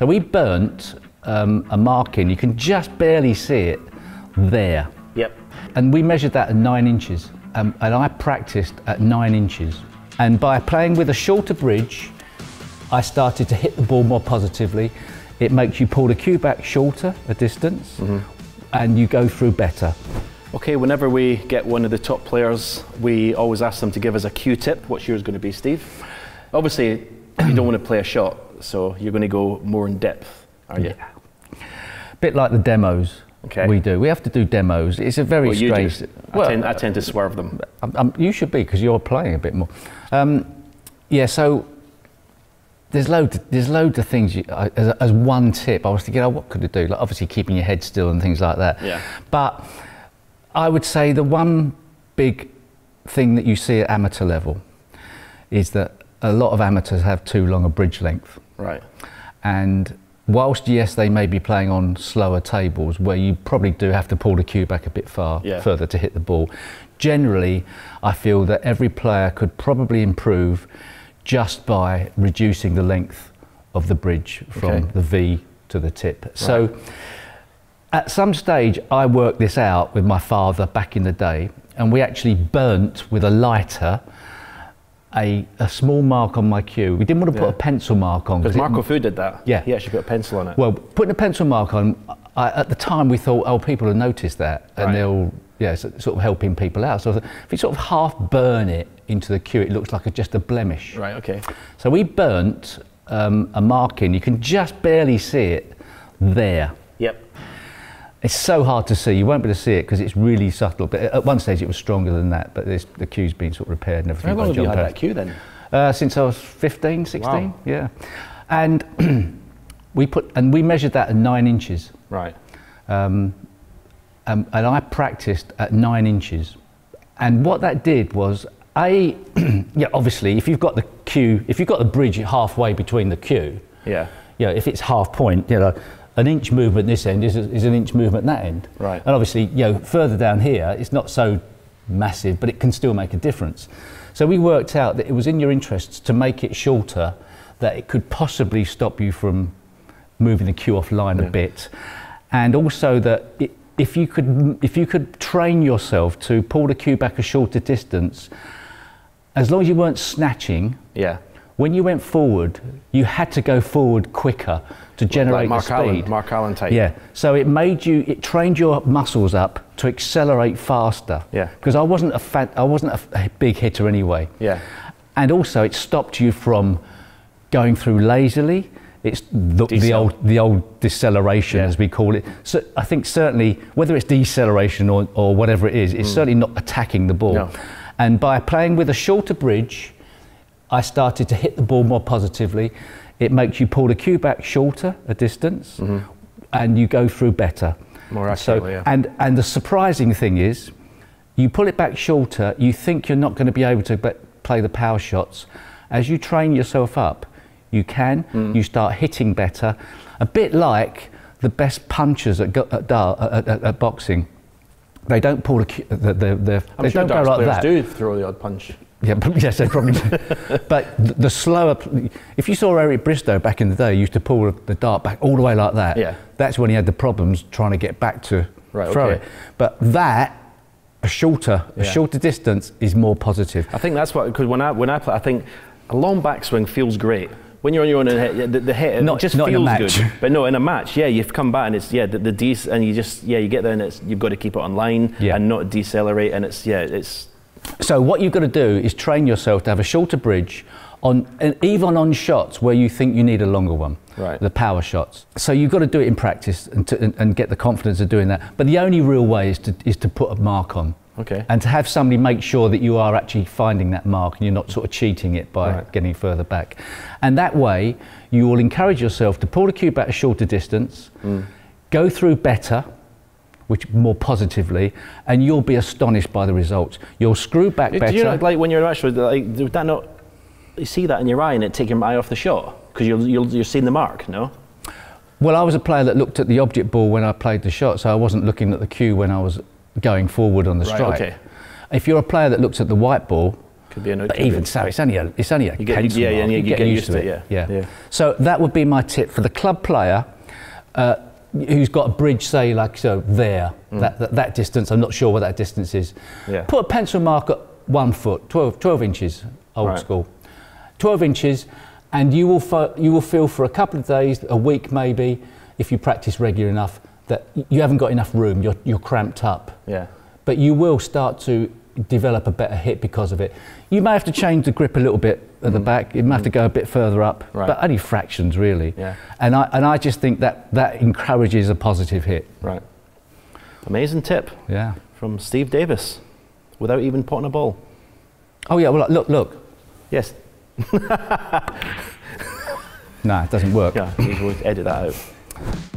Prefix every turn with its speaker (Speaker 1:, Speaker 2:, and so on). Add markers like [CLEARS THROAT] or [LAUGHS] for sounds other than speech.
Speaker 1: So we burnt um, a mark in. You can just barely see it there.
Speaker 2: Yep.
Speaker 1: And we measured that at nine inches. Um, and I practiced at nine inches. And by playing with a shorter bridge, I started to hit the ball more positively. It makes you pull the cue back shorter a distance and you go through better.
Speaker 2: Okay, whenever we get one of the top players, we always ask them to give us a cue tip. What's yours going to be, Steve? Obviously, you don't want to play a shot, so you're going to go more in depth, are you?
Speaker 1: A bit like the demos
Speaker 2: Okay.
Speaker 1: we do. We have to do demos. It's a very
Speaker 2: Well,
Speaker 1: strange.
Speaker 2: I, tend, I tend to swerve them.
Speaker 1: Um, um, you should be because you're playing a bit more. Um, yeah, so there's loads. There's loads of things. You, as, as one tip, I was thinking, oh, what could it do? Like obviously keeping your head still and things like that.
Speaker 2: Yeah.
Speaker 1: But I would say the one big thing that you see at amateur level is that a lot of amateurs have too long a bridge length.
Speaker 2: Right.
Speaker 1: And whilst yes, they may be playing on slower tables where you probably do have to pull the cue back a bit far
Speaker 2: Yeah.
Speaker 1: further to hit the ball. Generally, I feel that every player could probably improve just by reducing the length of the bridge from
Speaker 2: Okay.
Speaker 1: the V to the tip. So at some stage, I worked this out with my father back in the day, and we actually burnt with a lighter a, a small mark on my cue. We didn't want to put
Speaker 2: Yeah.
Speaker 1: a pencil mark on
Speaker 2: Because Marco Fu did that.
Speaker 1: Yeah.
Speaker 2: He actually put a pencil on it.
Speaker 1: well, putting a pencil mark on, I, at the time we thought, oh, people will notice that and
Speaker 2: Right.
Speaker 1: they'll, yeah, so- sort of helping people out. So if you sort of half burn it into the cue, it looks like a, just a blemish.
Speaker 2: right, okay.
Speaker 1: So we burnt um, a mark in. You can just barely see it there. It's so hard to see. You won't be able to see it because it's really subtle. But at one stage it was stronger than that. But this, the cue's been sort of repaired and everything.
Speaker 2: How long have you had that cue then?
Speaker 1: Uh, since I was 15, 16,
Speaker 2: Wow.
Speaker 1: yeah. And [CLEARS THROAT] we put and we measured that at nine inches,
Speaker 2: Right.
Speaker 1: um, um, and I practiced at nine inches. And what that did was, a [CLEARS THROAT] yeah, obviously, if you've got the cue, if you've got the bridge halfway between the cue,
Speaker 2: Yeah.
Speaker 1: you know, if it's half point, you know, an inch movement this end is, is an inch movement that end.
Speaker 2: Right.
Speaker 1: And obviously, you know, further down here, it's not so massive, but it can still make a difference. So we worked out that it was in your interests to make it shorter, that it could possibly stop you from moving the cue offline
Speaker 2: Yeah.
Speaker 1: a bit, and also that it, if you could if you could train yourself to pull the cue back a shorter distance, as long as you weren't snatching,
Speaker 2: Yeah.
Speaker 1: When you went forward, you had to go forward quicker to generate
Speaker 2: like Mark
Speaker 1: the
Speaker 2: Allen. Mark Allen type.
Speaker 1: Yeah. So it made you, it trained your muscles up to accelerate faster.
Speaker 2: Yeah.
Speaker 1: Because I wasn't a fat, I wasn't a, big hitter anyway.
Speaker 2: Yeah.
Speaker 1: And also, it stopped you from going through lazily. It's the, the old the old deceleration,
Speaker 2: Yeah.
Speaker 1: as we call it. So I think certainly whether it's deceleration or, or whatever it is, it's certainly not attacking the ball.
Speaker 2: Mm. No.
Speaker 1: And by playing with a shorter bridge, I started to hit the ball more positively. It makes you pull the cue back shorter a distance, and you go through better.
Speaker 2: More
Speaker 1: So,
Speaker 2: accurately, yeah.
Speaker 1: and and the surprising thing is, you pull it back shorter. You think you're not going to be able to play the power shots. As you train yourself up, you can.
Speaker 2: Mm.
Speaker 1: You start hitting better. A bit like the best punchers at, go- at, at, at, boxing. They don't pull the, the, the, the
Speaker 2: I'm
Speaker 1: they
Speaker 2: sure
Speaker 1: don't go like that.
Speaker 2: do throw the odd punch.
Speaker 1: Yeah, but- yes, they probably do. but th- the slower, if you saw Eric Bristow back in the day, he used to pull the dart back all the way like that.
Speaker 2: Yeah.
Speaker 1: That's when he had the problems trying to get back to
Speaker 2: Right,
Speaker 1: throw
Speaker 2: okay.
Speaker 1: it. But that, a shorter, a shorter distance is more positive.
Speaker 2: I think that's what because when I when I play, I think a long backswing feels great. When you're on your own and hit, the, the hit
Speaker 1: Not-
Speaker 2: just
Speaker 1: not in a
Speaker 2: feels
Speaker 1: match.
Speaker 2: good. But no, in a match, yeah, you've come back and it's yeah the, the dec and you just yeah you get there and it's you've got to keep it on line
Speaker 1: Yeah.
Speaker 2: and not decelerate and it's yeah it's
Speaker 1: So what you've got to do is train yourself to have a shorter bridge on, and even on shots where you think you need a longer one.
Speaker 2: Right.
Speaker 1: The power shots. So you've got to do it in practice and, to, and, and get the confidence of doing that. But the only real way is to, is to put a mark on.
Speaker 2: Okay.
Speaker 1: And to have somebody make sure that you are actually finding that mark and you're not sort of cheating it by
Speaker 2: Right.
Speaker 1: getting further back. And that way, you will encourage yourself to pull the cue back a shorter distance,
Speaker 2: Mm.
Speaker 1: go through better, which more positively, and you'll be astonished by the results. You'll screw back
Speaker 2: Do
Speaker 1: better.
Speaker 2: you not like when you're actually like would that not you see that in your eye and it take your eye off the shot because you're, you're you're seeing the mark no
Speaker 1: Well, I was a player that looked at the object ball when I played the shot, so I wasn't looking at the cue when I was going forward on the
Speaker 2: Right,
Speaker 1: strike.
Speaker 2: okay.
Speaker 1: If you're a player that looks at the white ball,
Speaker 2: Could be a note.
Speaker 1: But even so, it's only a it's only a
Speaker 2: You get-
Speaker 1: pencil
Speaker 2: yeah, yeah,
Speaker 1: mark.
Speaker 2: you
Speaker 1: You
Speaker 2: get used to it, yeah.
Speaker 1: yeah.
Speaker 2: Yeah.
Speaker 1: So that would be my tip for the club player. Uh, who's got a bridge, say like so there, that, that that distance. I'm not sure what that distance is.
Speaker 2: Mm. Yeah.
Speaker 1: Put a pencil mark at one foot, 12, 12 inches, old
Speaker 2: Right.
Speaker 1: school, 12 inches, and you will fo- you will feel for a couple of days, a week maybe, if you practice regular enough, that you haven't got enough room. You're you're cramped up
Speaker 2: Yeah.
Speaker 1: but you will start to develop a better hit because of it. You may have to change the grip a little bit at the mm. back. You may have to go a bit further up,
Speaker 2: Right.
Speaker 1: but only fractions really.
Speaker 2: Yeah.
Speaker 1: And I and I just think that that encourages a positive hit.
Speaker 2: Right. Amazing tip
Speaker 1: Yeah.
Speaker 2: from Steve Davis, without even potting a ball.
Speaker 1: Oh yeah. Well, look, look.
Speaker 2: Yes. [LAUGHS]
Speaker 1: No, it doesn't work.
Speaker 2: Yeah. You can edit that out.